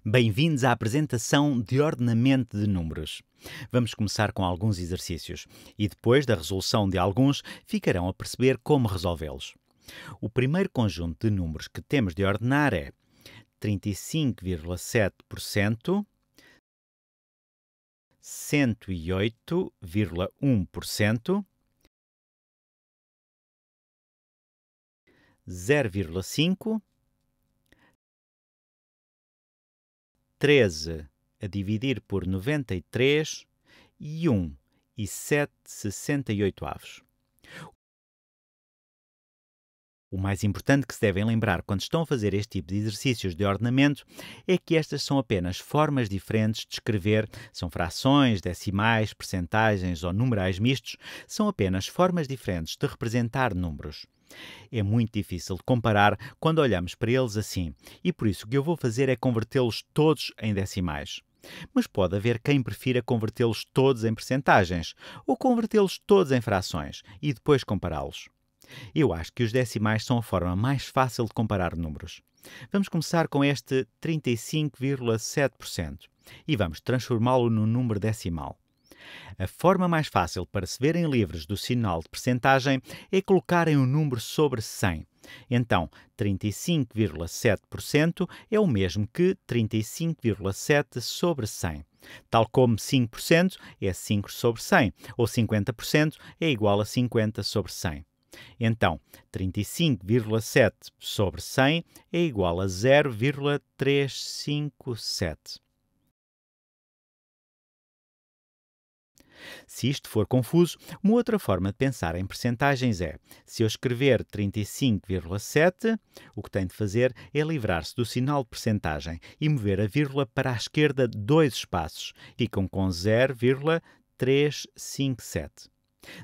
Bem-vindos à apresentação de ordenamento de números. Vamos começar com alguns exercícios e depois da resolução de alguns ficarão a perceber como resolvê-los. O primeiro conjunto de números que temos de ordenar é 35,7%, 108,1%, 0,5%, 13 a dividir por 93 e 1 e 7 68 avos. O mais importante que se devem lembrar quando estão a fazer este tipo de exercícios de ordenamento é que estas são apenas formas diferentes de escrever, são frações, decimais, percentagens ou numerais mistos, são apenas formas diferentes de representar números. É muito difícil de comparar quando olhamos para eles assim, e por isso o que eu vou fazer é convertê-los todos em decimais. Mas pode haver quem prefira convertê-los todos em percentagens, ou convertê-los todos em frações e depois compará-los. Eu acho que os decimais são a forma mais fácil de comparar números. Vamos começar com este 35,7% e vamos transformá-lo num número decimal. A forma mais fácil para se verem livres do sinal de percentagem é colocarem um número sobre 100. Então, 35,7% é o mesmo que 35,7 sobre 100. Tal como 5% é 5 sobre 100, ou 50% é igual a 50 sobre 100. Então, 35,7 sobre 100 é igual a 0,357. Se isto for confuso, uma outra forma de pensar em percentagens é: se eu escrever 35,7, o que tem de fazer é livrar-se do sinal de percentagem e mover a vírgula para a esquerda dois espaços. Ficam com 0,357.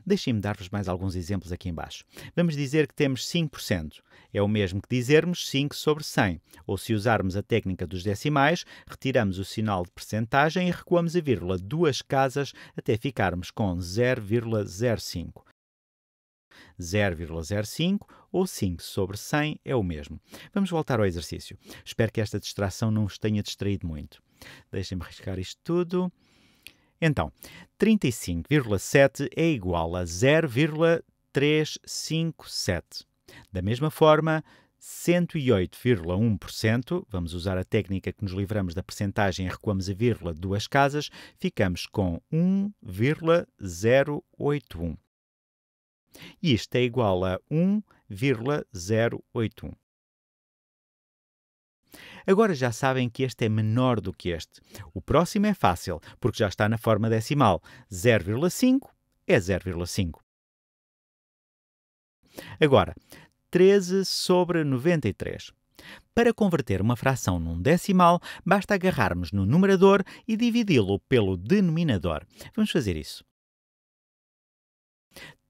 Deixem-me dar-vos mais alguns exemplos aqui embaixo. Vamos dizer que temos 5%. É o mesmo que dizermos 5 sobre 100. Ou se usarmos a técnica dos decimais, retiramos o sinal de percentagem e recuamos a vírgula duas casas até ficarmos com 0,05. 0,05 ou 5 sobre 100 é o mesmo. Vamos voltar ao exercício. Espero que esta distração não vos tenha distraído muito. Deixem-me riscar isto tudo. Então, 35,7 é igual a 0,357. Da mesma forma, 108,1%, vamos usar a técnica que nos livramos da percentagem e recuamos a vírgula duas casas, ficamos com 1,081. E isto é igual a 1,081. Agora já sabem que este é menor do que este. O próximo é fácil, porque já está na forma decimal. 0,5 é 0,5. Agora, 13 sobre 93. Para converter uma fração num decimal, basta agarrarmos no numerador e dividi-lo pelo denominador. Vamos fazer isso.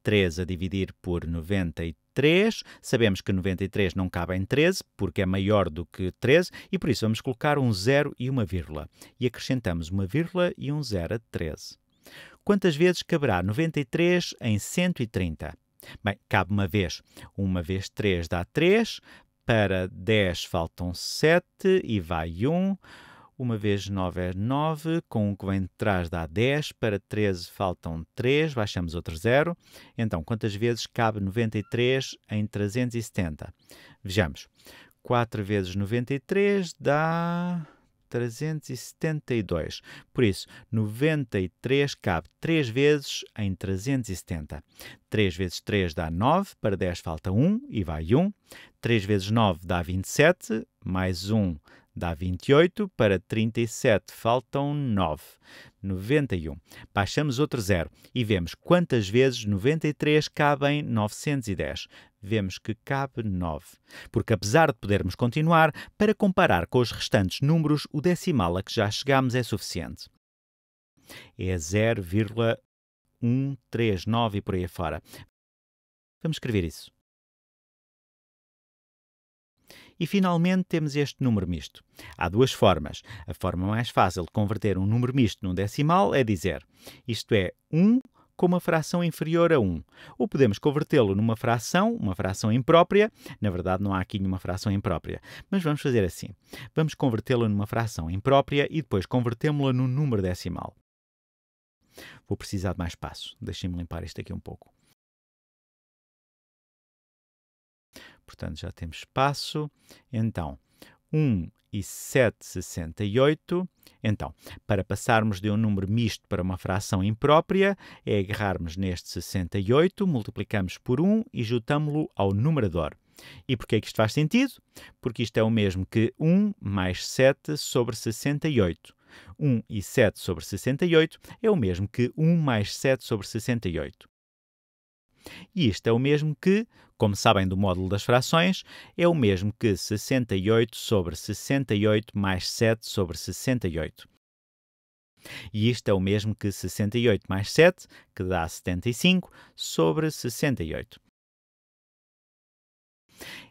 13 a dividir por 93. Sabemos que 93 não cabe em 13, porque é maior do que 13, e por isso vamos colocar um zero e uma vírgula. E acrescentamos uma vírgula e um zero a 13. Quantas vezes caberá 93 em 130? Bem, cabe uma vez. Uma vez 3 dá 3. Para 10 faltam 7 e vai 1. Uma vez 9 é 9, com o que vem de trás dá 10, para 13 faltam 3, baixamos outro 0. Então, quantas vezes cabe 93 em 370? Vejamos. 4 vezes 93 dá 372. Por isso, 93 cabe 3 vezes em 370. 3 vezes 3 dá 9, para 10 falta 1 e vai 1. 3 vezes 9 dá 27, mais 1 dá 28, para 37 faltam 9. 91. Baixamos outro zero e vemos quantas vezes 93 cabe em 910. Vemos que cabe 9. Porque apesar de podermos continuar, para comparar com os restantes números, o decimal a que já chegamos é suficiente. É 0,139 e por aí fora. Vamos escrever isso. E finalmente temos este número misto. Há duas formas. A forma mais fácil de converter um número misto num decimal é dizer isto é 1 com uma fração inferior a 1. Ou podemos convertê-lo numa fração, uma fração imprópria. Na verdade, não há aqui nenhuma fração imprópria. Mas vamos fazer assim. Vamos convertê-la numa fração imprópria e depois convertemos-la num número decimal. Vou precisar de mais espaço. Deixem-me limpar isto aqui um pouco. Portanto, já temos espaço. Então, 1 e 768. Então, para passarmos de um número misto para uma fração imprópria, é agarrarmos neste 68, multiplicamos por 1 e juntamos-lo ao numerador. E porquê é que isto faz sentido? Porque isto é o mesmo que 1 mais 7 sobre 68. 1 e 7 sobre 68 é o mesmo que 1 mais 7 sobre 68. E isto é o mesmo que, como sabem do módulo das frações, é o mesmo que 68 sobre 68 mais 7 sobre 68. E isto é o mesmo que 68 mais 7, que dá 75, sobre 68.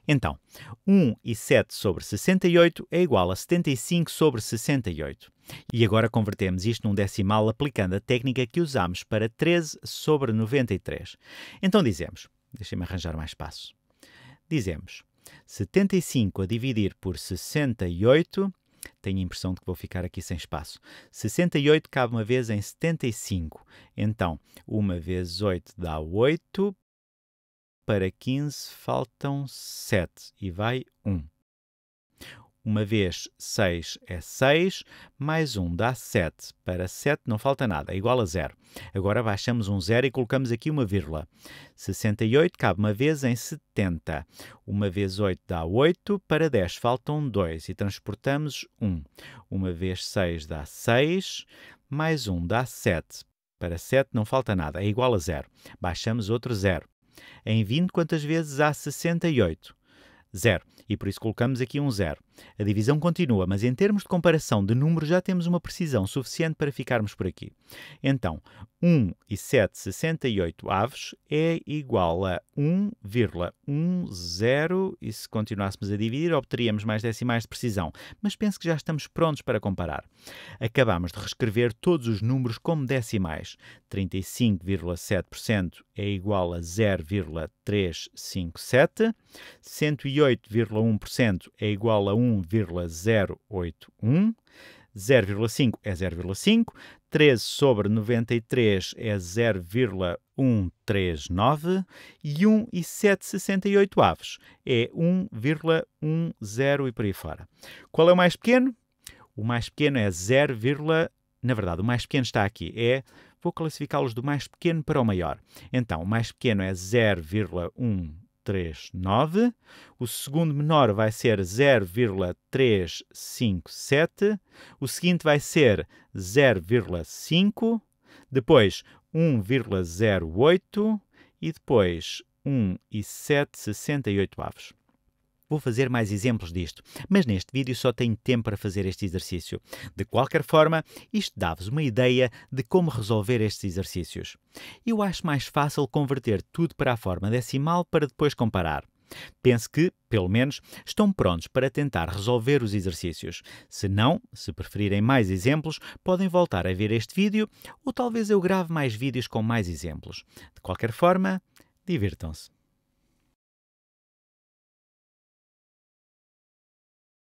Então, 1 e 7 sobre 68 é igual a 75 sobre 68. E agora convertemos isto num decimal aplicando a técnica que usamos para 13 sobre 93. Então dizemos, deixem-me arranjar mais espaço. Dizemos 75 a dividir por 68, tenho a impressão de que vou ficar aqui sem espaço. 68 cabe uma vez em 75. Então, 1 vezes 8 dá 8, para 15 faltam 7 e vai 1. Uma vez 6 é 6, mais 1 dá 7. Para 7 não falta nada, é igual a 0. Agora baixamos um 0 e colocamos aqui uma vírgula. 68 cabe uma vez em 70. Uma vez 8 dá 8, para 10 faltam 2 e transportamos 1. Uma vez 6 dá 6, mais 1 dá 7. Para 7 não falta nada, é igual a 0. Baixamos outro 0. Em 20, quantas vezes há 68? Zero. E por isso colocamos aqui um zero. A divisão continua, mas em termos de comparação de números já temos uma precisão suficiente para ficarmos por aqui. Então, 1 e 7 68 aves é igual a 1,10 e se continuássemos a dividir obteríamos mais decimais de precisão, mas penso que já estamos prontos para comparar. Acabamos de reescrever todos os números como decimais. 35,7% é igual a 0,357, 108,1% é igual a 1,081, 0,5 é 0,5, 13 sobre 93 é 0,139 e 1 e 768 aves é 1,10 e por aí fora. Qual é o mais pequeno? O mais pequeno é 0, na verdade, o mais pequeno está aqui, é vou classificá-los do mais pequeno para o maior. Então, o mais pequeno é 0,1 0,39. O segundo menor vai ser 0,357. O seguinte vai ser 0,5. Depois 1,08 e depois 1,768 avos. Vou fazer mais exemplos disto, mas neste vídeo só tenho tempo para fazer este exercício. De qualquer forma, isto dá-vos uma ideia de como resolver estes exercícios. Eu acho mais fácil converter tudo para a forma decimal para depois comparar. Penso que, pelo menos, estão prontos para tentar resolver os exercícios. Se não, se preferirem mais exemplos, podem voltar a ver este vídeo ou talvez eu grave mais vídeos com mais exemplos. De qualquer forma, divirtam-se.